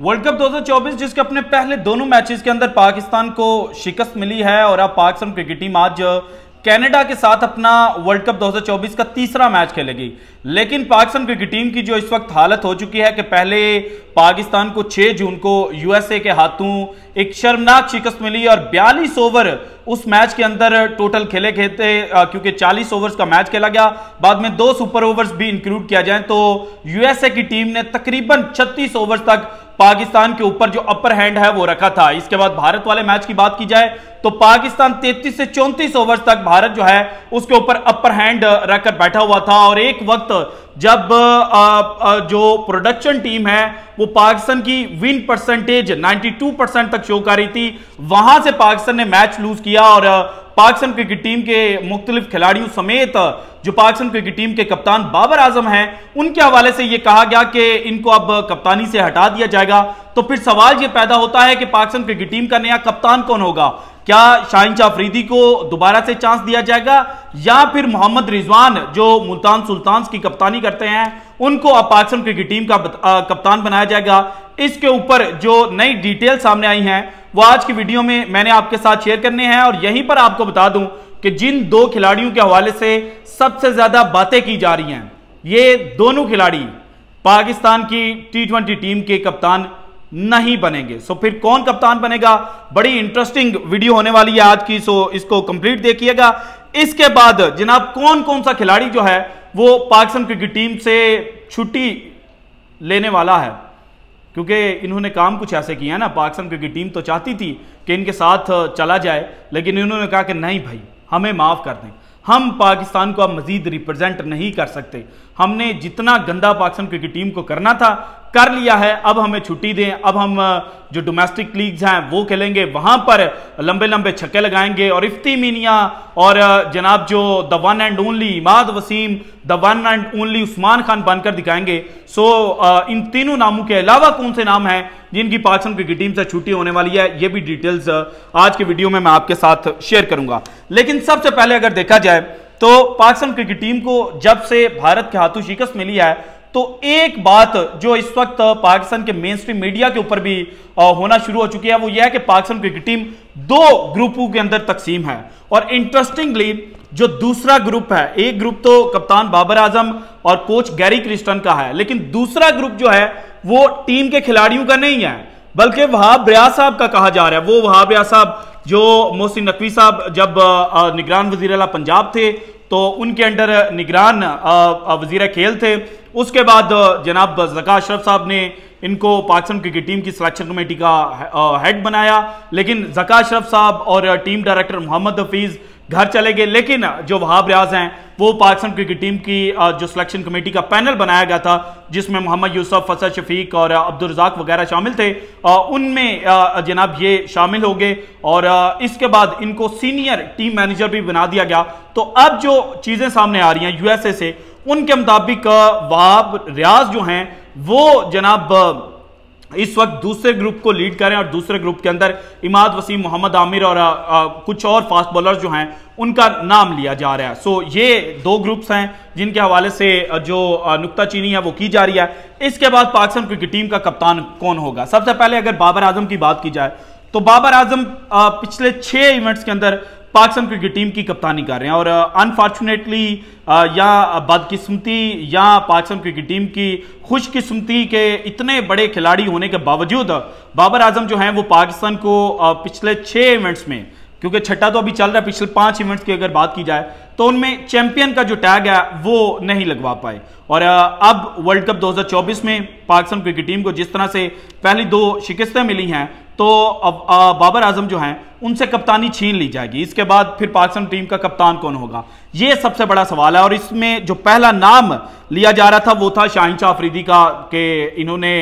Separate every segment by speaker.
Speaker 1: World cup 2024 जिसके अपने पहले दोनों मैचेस के अंदर पाकिस्तान को शिकस्त मिली है और अब पाकिस्तान क्रिकेट टीम आज कनाडा के साथ अपना वर्ल्ड कप 2024 का तीसरा मैच खेलेगी। लेकिन पाकिस्तान क्रिकेट टीम की जो इस वक्त हालत हो चुकी है कि पहले पाकिस्तान को 6 जून को यूएसए के हाथों एक शर्मनाक शिकस्त मिली और 42 ओवर उस मैच के अंदर टोटल खेले खेलते क्योंकि 40 ओवर्स का मैच खेला गया। बाद में दो सुपर ओवर्स भी इंक्लूड किया जाए तो यूएसए की टीम ने तकरीबन 36 ओवर्स तक पाकिस्तान के ऊपर जो अपर हैंड है वो रखा था। इसके बाद भारत वाले मैच की बात की जाए तो पाकिस्तान 33 से 34 ओवर्स तक भारत जो है उसके ऊपर अपर हैंड रखकर बैठा हुआ था और एक वक्त जब जो प्रोडक्शन टीम है, वो पाकिस्तान की विन परसेंटेज 92 परसेंट तक शो कर रही थी। वहाँ से पाकिस्तान ने मैच लूज किया और पाकिस्तान क्रिकेट टीम के मुख्तलिफ़ खिलाड़ियों समेत जो पाकिस्तान क्रिकेट टीम के कप्तान बाबर आज़म हैं, उनके हवाले से यह कहा गया कि इनको अब कप्तानी से हटा दिया जाएगा। तो फिर सवाल यह पैदा होता है कि पाकिस्तान क्रिकेट टीम का नया कप्तान कौन होगा? क्या शाहिन अफरीदी को दोबारा से चांस दिया जाएगा? या फिर मोहम्मद रिजवान, जो मुल्तान सुल्तान की कप्तानी करते हैं, उनको अब पाकिस्तान क्रिकेट टीम का कप्तान बनाया जाएगा। इसके ऊपर जो नई डिटेल सामने आई हैं, वो आज की वीडियो में मैंने आपके साथ शेयर करने हैं और यहीं पर आपको बता दूँ कि जिन दो खिलाड़ियों के हवाले से सबसे ज़्यादा बातें की जा रही हैं, ये दोनों खिलाड़ी पाकिस्तान की टी टीम के कप्तान नहीं बनेंगे। सो फिर कौन कप्तान बनेगा? बड़ी इंटरेस्टिंग वीडियो होने वाली है आज की सो इसको कंप्लीट देखिएगा। इसके बाद, जनाब कौन कौन सा खिलाड़ी जो है, वो पाकिस्तान क्रिकेट टीम से छुट्टी लेने वाला है? क्योंकि इन्होंने काम कुछ ऐसे किया है ना पाकिस्तान क्रिकेट टीम तो चाहती थी कि इनके साथ चला जाए, लेकिन इन्होंने कहा कि नहीं भाई, हमें माफ़ कर दें। हम पाकिस्तान को अब मजीद रिप्रेजेंट नहीं कर सकते। हमने जितना गंदा पाकिस्तान क्रिकेट टीम को करना था कर लिया है, अब हमें छुट्टी दें, अब हम जो डोमेस्टिक लीग्स हैं, वो खेलेंगे। वहाँ पर लंबे लंबे छक्के लगाएँगे और इफ्ती मीनिया और जनाब जो the one and only Imad Wasim the one and only Usman Khan बनकर दिखाएँगे। सो इन तीनों नामों के अलावा कौन से नाम हैं जिनकी पाकिस्तान क्रिकेट टीम से छुट्टी होने वाली है, ये भी डिटेल्स आज के वीडियो में मैं आपके साथ शेयर करूँगा। लेकिन सबसे पहले अगर देखा जाए तो पाकिस्तान क्रिकेट टीम को जब से भारत के हाथों शिकस्त मिली है तो एक बात जो इस वक्त पाकिस्तान के मेन स्ट्रीम मीडिया के ऊपर भी होना शुरू हो चुकी है, वो यह है कि पाकिस्तान क्रिकेट टीम दो ग्रुपों के अंदर तकसीम है। और इंटरेस्टिंगली जो दूसरा ग्रुप है, एक ग्रुप तो कप्तान बाबर आज़म और कोच गैरी क्रिस्टन का है, लेकिन दूसरा ग्रुप जो है, वो टीम के खिलाड़ियों का नहीं है, बल्कि वहाब ब्रियाज साहब का कहा जा रहा है। वो वहाब ब्रियाज साहब, जो मोहसिन नकवी साहब जब निगरान वज़ीर पंजाब थे तो उनके अंडर निगरान वज़ीर खेल थे। उसके बाद जनाब जका अशरफ साहब ने इनको पाकिस्तान क्रिकेट टीम की सिलेक्शन कमेटी का हेड बनाया। लेकिन जका अशरफ साहब और टीम डायरेक्टर मोहम्मद हफीज़ घर चले गए, लेकिन जो वहाब रियाज हैं, वो पाकिस्तान क्रिकेट टीम की जो सिलेक्शन कमेटी का पैनल बनाया गया था, जिसमें मोहम्मद यूसुफ फसद शफीक और अब्दुल रजाक वगैरह शामिल थे उनमें जनाब ये शामिल हो गए, और इसके बाद इनको सीनियर टीम मैनेजर भी बना दिया गया। तो अब जो चीज़ें सामने आ रही हैं यूएसए से, उनके मुताबिक वहाब रियाज जो हैं, वो जनाब इस वक्त दूसरे ग्रुप को लीड करें और दूसरे ग्रुप के अंदर इमाद वसीम मोहम्मद आमिर और आ, आ, कुछ और फास्ट बॉलर जो हैं उनका नाम लिया जा रहा है। सो ये दो ग्रुप्स हैं जिनके हवाले से जो नुकताचीनी है वो की जा रही है। इसके बाद पाकिस्तान क्रिकेट टीम का कप्तान कौन होगा? सबसे पहले अगर बाबर आज़म की बात की जाए तो बाबर आज़म पिछले छह इवेंट्स के अंदर पाकिस्तान क्रिकेट टीम की कप्तानी कर रहे हैं और अनफॉर्चुनेटली या बदकिस्मती या पाकिस्तान क्रिकेट टीम की खुशकिस्मती के इतने बड़े खिलाड़ी होने के बावजूद बाबर आज़म जो हैं वो पाकिस्तान को पिछले छः इवेंट्स में क्योंकि छठा तो अभी चल रहा है, पिछले पाँच इवेंट्स की अगर बात की जाए तो उनमें चैंपियन का जो टैग है, वो नहीं लगवा पाए। और अब वर्ल्ड कप 2024 में पाकिस्तान क्रिकेट टीम को जिस तरह से पहली दो शिकस्तें मिली हैं तो अब बाबर आज़म जो हैं, उनसे कप्तानी छीन ली जाएगी। इसके बाद फिर पाकिस्तान टीम का कप्तान कौन होगा? ये सबसे बड़ा सवाल है, और इसमें जो पहला नाम लिया जा रहा था, वो था शाहिन शाह अफरीदी का, कि इन्होंने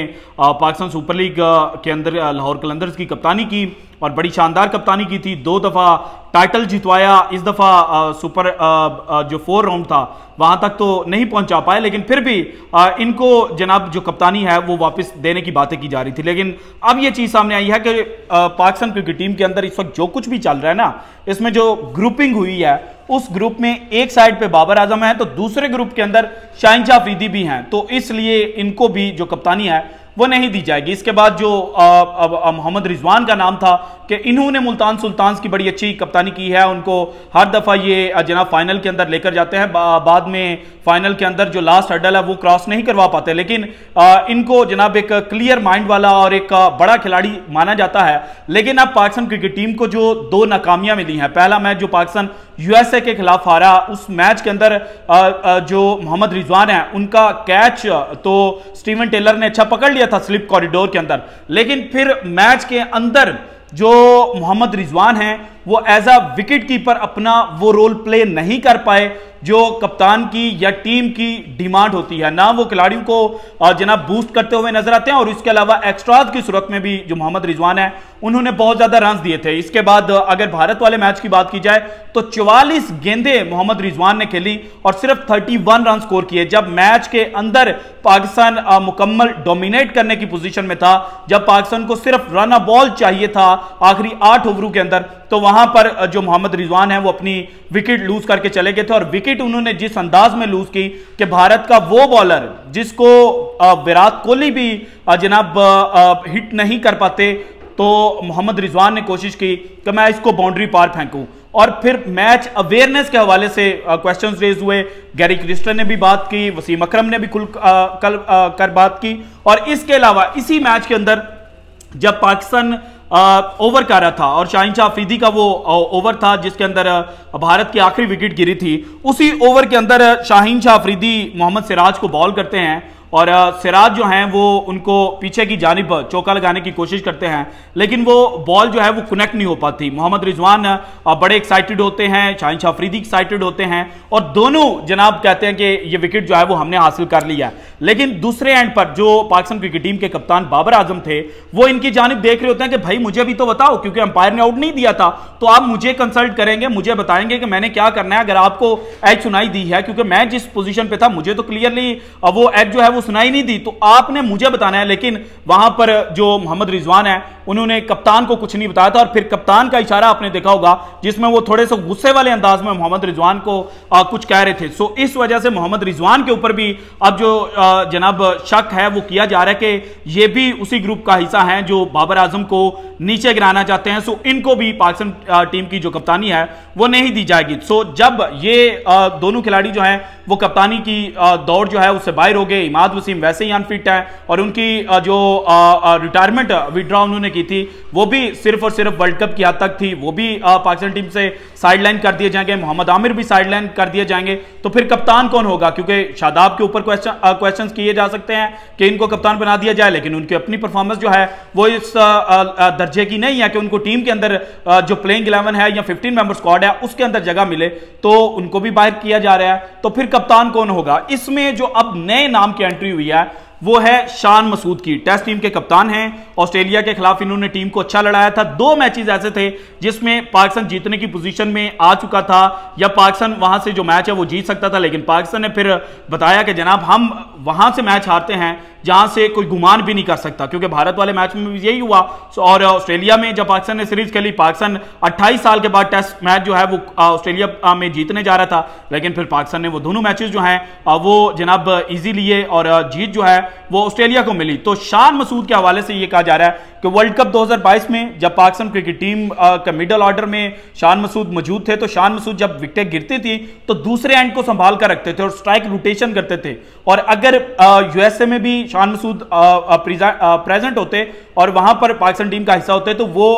Speaker 1: पाकिस्तान सुपर लीग के अंदर लाहौर कलंदर्स की कप्तानी की। और बड़ी शानदार कप्तानी की थी। दो दफ़ा टाइटल जितवाया इस दफ़ा सुपर आ, आ, जो फोर राउंड था वहाँ तक तो नहीं पहुँचा पाए लेकिन फिर भी आ, इनको जनाब जो कप्तानी है वो वापस देने की बातें की जा रही थी। लेकिन अब ये चीज़ सामने आई है कि पाकिस्तान क्रिकेट टीम के अंदर इस वक्त जो कुछ भी चल रहा है ना इसमें जो ग्रुपिंग हुई है उस ग्रुप में एक साइड पे बाबर आज़म है तो दूसरे ग्रुप के अंदर शाहिन शाह भी हैं। तो इसलिए इनको भी जो कप्तानी है वो नहीं दी जाएगी। इसके बाद जो मोहम्मद रिजवान का नाम था कि इन्होंने मुल्तान सुल्तान की बड़ी अच्छी कप्तानी की है उनको हर दफ़ा ये जनाब फाइनल के अंदर लेकर जाते हैं। बा, बाद में फाइनल के अंदर जो लास्ट हडल है वो क्रॉस नहीं करवा पाते। लेकिन आ, इनको जनाब एक क्लियर माइंड वाला और एक बड़ा खिलाड़ी माना जाता है। लेकिन अब पाकिस्तान क्रिकेट टीम को जो दो नाकामियाँ मिली हैं। पहला मैच जो पाकिस्तान यूएसए के खिलाफ हारा उस मैच के अंदर जो मोहम्मद रिजवान है, उनका कैच तो स्टीवन टेलर ने अच्छा पकड़ लिया था स्लिप कॉरिडोर के अंदर। लेकिन फिर मैच के अंदर जो मोहम्मद रिजवान हैं वो एज अ विकेट कीपर अपना वो रोल प्ले नहीं कर पाए, जो कप्तान की या टीम की डिमांड होती है। ना वो खिलाड़ियों को जनाब बूस्ट करते हुए नज़र आते हैं और इसके अलावा एक्स्ट्राज की सूरत में भी जो मोहम्मद रिजवान है, उन्होंने बहुत ज़्यादा रन दिए थे। इसके बाद अगर भारत वाले मैच की बात की जाए तो 44 गेंदे मोहम्मद रिजवान ने खेली और सिर्फ़ 31 रन स्कोर किए। जब मैच के अंदर पाकिस्तान मुकम्मल डोमिनेट करने की पोजीशन में था, जब पाकिस्तान को सिर्फ़ रन अ बॉल चाहिए था, आखिरी आठ ओवरों के अंदर तो वहाँ पर जो मोहम्मद रिजवान है वो अपनी विकेट लूज करके चले गए थे और विकेट उन्होंने जिस अंदाज में लूज की कि भारत का वो बॉलर जिसको विराट कोहली भी जनाब हिट नहीं कर पाते तो मोहम्मद रिजवान ने कोशिश की कि मैं इसको बाउंड्री पार फेंकूं। और फिर मैच अवेयरनेस के हवाले से क्वेश्चन रेज हुए। गैरी क्रिस्टन ने भी बात की वसीम अकरम ने भी खुल आ, कल आ, कर बात की। और इसके अलावा इसी मैच के अंदर जब पाकिस्तान ओवर कर रहा था और शाहिन शाह अफरीदी का वो ओवर था जिसके अंदर भारत की आखिरी विकेट गिरी थी। उसी ओवर के अंदर शाहिन शाह अफरीदी मोहम्मद सिराज को बॉल करते हैं। और सिराज जो हैं, वो उनको पीछे की जानब, चौका लगाने की कोशिश करते हैं, लेकिन वो बॉल जो है, वो कनेक्ट नहीं हो पाती। मोहम्मद रिजवान बड़े एक्साइटेड होते हैं, शाहिन शाफरीदी एक्साइटेड होते हैं, और दोनों जनाब कहते हैं कि ये विकेट जो है, वो हमने हासिल कर लिया लेकिन दूसरे एंड पर जो पाकिस्तान क्रिकेट टीम के कप्तान बाबर आज़म थे, वो इनकी जानब देख रहे होते हैं कि, भाई, मुझे भी तो बताओ, क्योंकि अंपायर ने आउट नहीं दिया था तो आप मुझे कंसल्ट करेंगे, मुझे बताएँगे कि मैंने क्या करना है, अगर आपको एज सुनाई दी है, क्योंकि मैं जिस पोजिशन पे था, मुझे तो क्लियरली वो एज जो है, वो सुनाई नहीं दी तो आपने मुझे बताना है लेकिन वहाँ पर जो मोहम्मद रिजवान है उन्होंने कप्तान को कुछ नहीं बताया था और फिर कप्तान का इशारा आपने देखा होगा जिसमें वो थोड़े से गुस्से वाले अंदाज में मोहम्मद रिजवान को आ, कुछ कह रहे थे। सो इस वजह से मोहम्मद रिजवान के ऊपर भी अब जो जनाब शक है वो किया जा रहा है कि ये भी उसी ग्रुप का हिस्सा है जो बाबर आज़म को नीचे गिराना चाहते हैं। सो इनको भी पाकिस्तान टीम की जो कप्तानी है वो नहीं दी जाएगी। सो जब ये दोनों खिलाड़ी जो हैं वो कप्तानी की दौड़ जो है उससे बाहर हो गए इमाद वसीम वैसे ही अनफिट है और उनकी जो रिटायरमेंट विड्रॉ उन्होंने की थी, वो भी सिर्फ़ और सिर्फ़ वर्ल्ड कप की हद तक थी। वो भी पाकिस्तान टीम से साइडलाइन कर दिए जाएँगे मोहम्मद आमिर भी साइडलाइन कर दिए जाएँगे। तो फिर कप्तान कौन होगा? क्योंकि शादाब के ऊपर क्वेश्चन किए जा सकते हैं कि इनको कप्तान बना दिया जाए, लेकिन उनकी अपनी परफॉर्मेंस जो है, वो इस दर्जे की नहीं है कि उनको टीम के अंदर जो प्लेइंग इलेवन है या फिफ्टीन मेंबर स्क्वाड है, उसके अंदर जगह मिले। तो उनको भी बाहर किया जा रहा है। तो फिर कप्तान कौन होगा? इसमें जो अब नए नाम की एंट्री हुई है वो है शान मसूद की। टेस्ट टीम के कप्तान हैं। ऑस्ट्रेलिया के खिलाफ इन्होंने टीम को अच्छा लड़ाया था। दो मैचेस ऐसे थे जिसमें पाकिस्तान जीतने की पोजीशन में आ चुका था, या पाकिस्तान वहाँ से जो मैच है वो जीत सकता था, लेकिन पाकिस्तान ने फिर बताया कि जनाब, हम वहाँ से मैच हारते हैं, जहाँ से कोई गुमान भी नहीं कर सकता, क्योंकि भारत वाले मैच में भी यही हुआ। और ऑस्ट्रेलिया में जब पाकिस्तान ने सीरीज़ खेली, पाकिस्तान 28 साल के बाद टेस्ट मैच जो है वो ऑस्ट्रेलिया में जीतने जा रहा था। लेकिन फिर पाकिस्तान ने वो दोनों मैचेस जो हैं वो जनाब इजी लिए और जीत जो है वो ऑस्ट्रेलिया को मिली। तो शान मसूद के हवाले से ये कहा जा रहा है कि वर्ल्ड कप 2022 में जब पाकिस्तान क्रिकेट टीम का मिडल ऑर्डर में शान मसूद मौजूद थे तो शान मसूद जब विकेट गिरती थी तो दूसरे एंड को संभाल कर रखते थे और स्ट्राइक रोटेशन करते थे। और अगर यूएसए में भी शान मसूद प्रेजेंट होते और वहाँ पर पाकिस्तान टीम का हिस्सा होते तो वो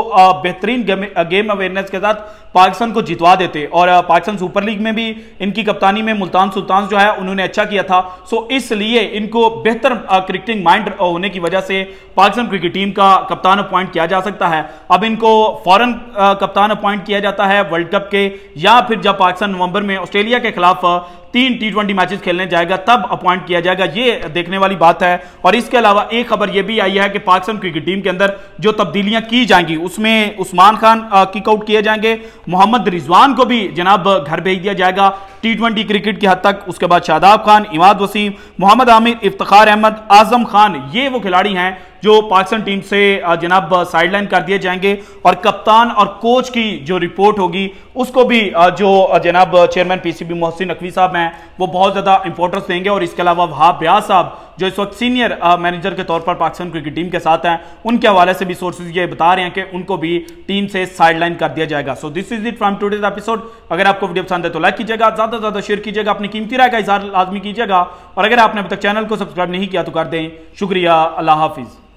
Speaker 1: बेहतरीन गेम अवेयरनेस के साथ पाकिस्तान को जितवा देते। और पाकिस्तान सुपर लीग में भी इनकी कप्तानी में मुल्तान सुल्तान जो है, उन्होंने अच्छा किया था। सो इसलिए इनको बेहतर क्रिकेटिंग माइंड होने की वजह से पाकिस्तान क्रिकेट टीम का कप्तान अपॉइंट किया जा सकता है। अब इनको फॉरन कप्तान अपॉइंट किया जाता है वर्ल्ड कप के, या फिर जब पाकिस्तान नवंबर में ऑस्ट्रेलिया के खिलाफ तीन टी ट्वेंटी मैचेस खेलने जाएगा, तब अपॉइंट किया जाएगा। ये देखने वाली बात है। और इसके अलावा एक खबर ये भी आई है कि पाकिस्तान क्रिकेट टीम के अंदर जो तब्दीलियाँ की जाएँगी, उसमें उस्मान खान किक आउट किए जाएँगे। मोहम्मद रिजवान को भी जनाब घर भेज दिया जाएगा टी ट्वेंटी क्रिकेट की हद तक। उसके बाद शादाब खान, इमाद वसीम, मोहम्मद आमिर इफ्तार अहमद, आज़म खान, ये वो खिलाड़ी हैं जो पाकिस्तान टीम से जनाब साइडलाइन कर दिए जाएँगे और कप्तान और कोच की जो रिपोर्ट होगी, उसको भी जो जनाब चेयरमैन पीसीबी मोहसिन नकवी साहब हैं, वो बहुत ज़्यादा इंपॉर्टेंस देंगे और इसके अलावा वहाब ब्याज साहब, जो इस वक्त सीनियर मैनेजर के तौर पर पाकिस्तान क्रिकेट टीम के साथ हैं, उनके हवाले से भी सोर्सेज ये बता रहे हैं कि उनको भी टीम से साइडलाइन कर दिया जाएगा। So this is it from today's episode अगर आपको वीडियो पसंद है तो लाइक कीजिएगा, ज़्यादा से ज़्यादा शेयर कीजिएगा, अपनी कीमती राय का इजहार लाजमी कीजिएगा। और अगर आपने अभी तक चैनल को सब्सक्राइब नहीं किया तो कर दें। शुक्रिया, अल्लाह हाफिज़।